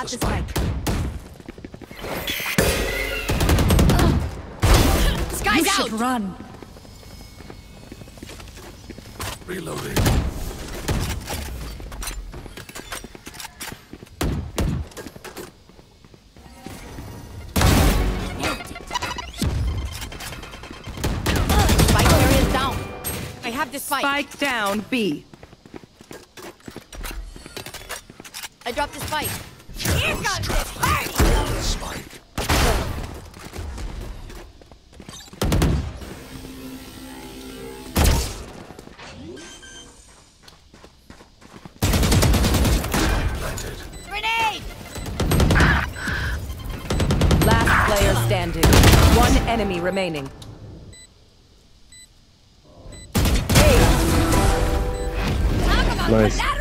have the spike. Sky's You out! should run. Reloading. Spike carrier's down. I have the spike. Spike down B. I dropped the spike. Shadows traveling. Spike. Planted. Grenade! Last player standing. One enemy remaining. Talk Nice. collateral